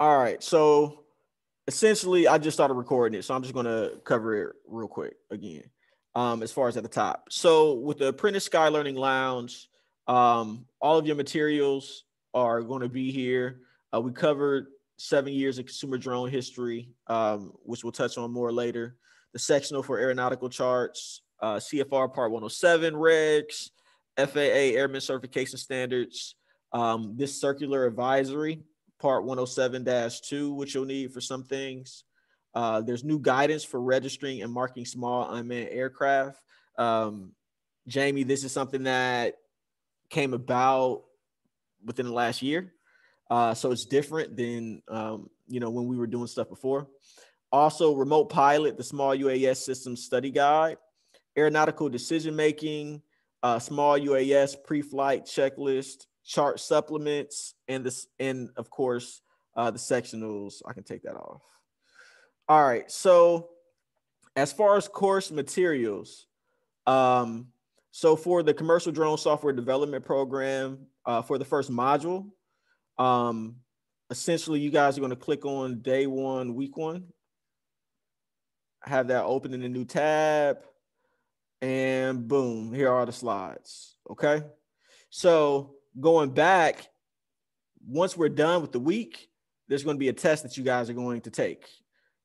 All right. So essentially, I just started recording it. So I'm just going to cover it real quick again. Um, as far as at the top. So with the Apprentice Sky Learning Lounge, um, all of your materials are going to be here. Uh, we covered seven years of consumer drone history, um, which we'll touch on more later. The sectional for aeronautical charts, uh, CFR Part 107 regs, FAA Airman Certification Standards, um, this circular advisory, Part 107-2, which you'll need for some things. Uh, there's new guidance for registering and marking small unmanned aircraft. Um, Jamie, this is something that came about within the last year. Uh, so it's different than um, you know when we were doing stuff before. Also, remote pilot, the small UAS system study guide, aeronautical decision making, uh, small UAS pre-flight checklist, chart supplements, and this, and of course uh, the sectionals. I can take that off. All right. So as far as course materials, um, so for the commercial drone software development program, uh, for the first module, um, essentially you guys are going to click on day one, week one. Have that open in a new tab and boom, here are the slides. Okay. So going back, once we're done with the week, there's going to be a test that you guys are going to take.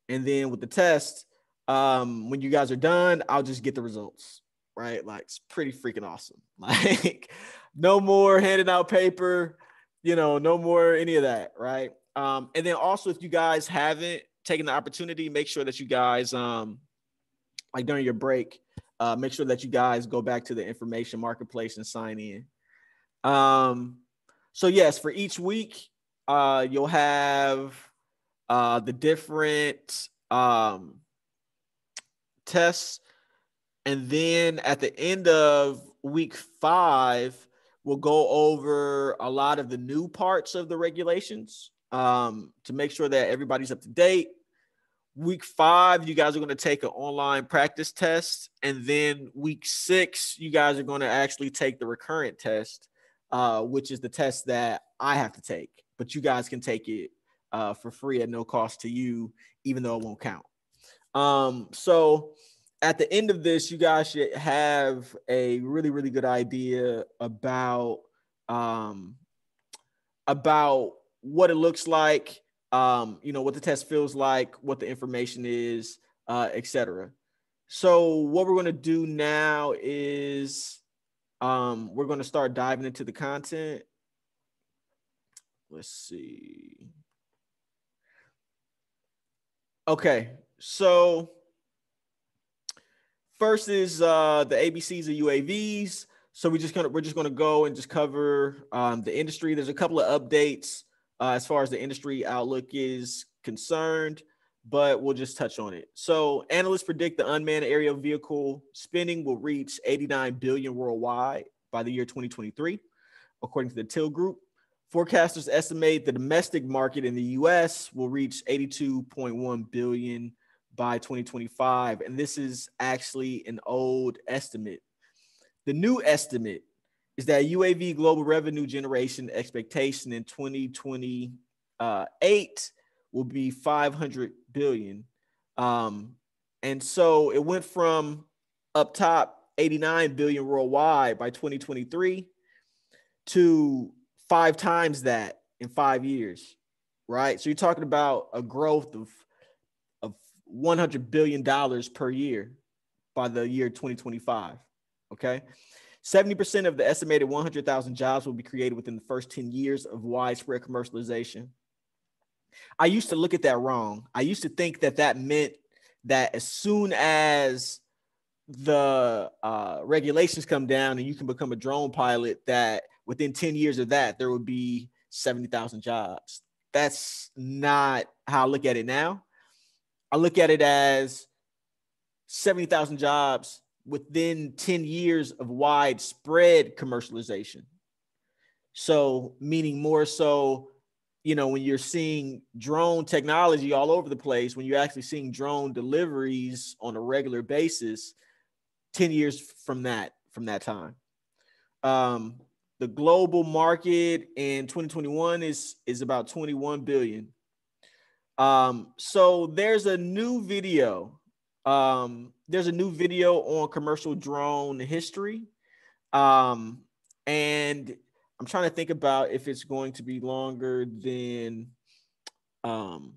And then with the test, um, when you guys are done, I'll just get the results right? Like it's pretty freaking awesome. Like no more handing out paper, you know, no more any of that, right? Um, and then also if you guys haven't taken the opportunity, make sure that you guys um like during your break, uh, make sure that you guys go back to the information marketplace and sign in. Um, so yes, for each week, uh, you'll have uh the different um tests and then at the end of week five, we'll go over a lot of the new parts of the regulations um, to make sure that everybody's up to date. Week five, you guys are going to take an online practice test. And then week six, you guys are going to actually take the recurrent test, uh, which is the test that I have to take. But you guys can take it uh, for free at no cost to you, even though it won't count. Um, so, at the end of this, you guys should have a really, really good idea about um, about what it looks like, um, you know, what the test feels like, what the information is, uh, etc. So what we're going to do now is um, we're going to start diving into the content. Let's see. Okay, so First is uh, the ABCs of UAVs. So we just gonna we're just gonna go and just cover um, the industry. There's a couple of updates uh, as far as the industry outlook is concerned, but we'll just touch on it. So analysts predict the unmanned aerial vehicle spending will reach 89 billion worldwide by the year 2023, according to the Teal Group. Forecasters estimate the domestic market in the U.S. will reach 82.1 billion by 2025. And this is actually an old estimate. The new estimate is that UAV global revenue generation expectation in 2028 will be 500 billion. Um, and so it went from up top 89 billion worldwide by 2023 to five times that in five years, right? So you're talking about a growth of of 100 billion dollars per year by the year 2025 okay 70% of the estimated 100,000 jobs will be created within the first 10 years of widespread commercialization i used to look at that wrong. I used to think that that meant that as soon as the uh, regulations come down and you can become a drone pilot that within 10 years of that there would be 70,000 jobs. That's not how i look at it now. I look at it as 70,000 jobs within 10 years of widespread commercialization. So, meaning more so, you know, when you're seeing drone technology all over the place, when you're actually seeing drone deliveries on a regular basis, 10 years from that, from that time. Um, the global market in 2021 is is about 21 billion Um, so there's a new video. Um, there's a new video on commercial drone history. Um, and I'm trying to think about if it's going to be longer than um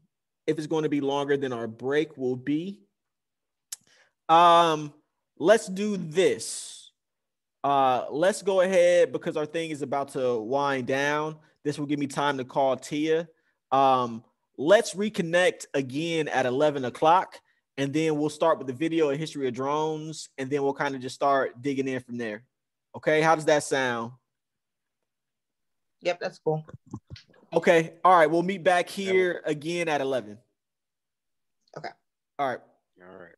if it's going to be longer than our break will be. Um, let's do this. Uh, let's go ahead because our thing is about to wind down. This will give me time to call Tia. Um, let's reconnect again at 11 o'clock, and then we'll start with the video of history of drones, and then we'll kind of just start digging in from there. Okay, how does that sound? Yep, that's cool. Okay, all right, we'll meet back here again at 11. Okay. All right. All right.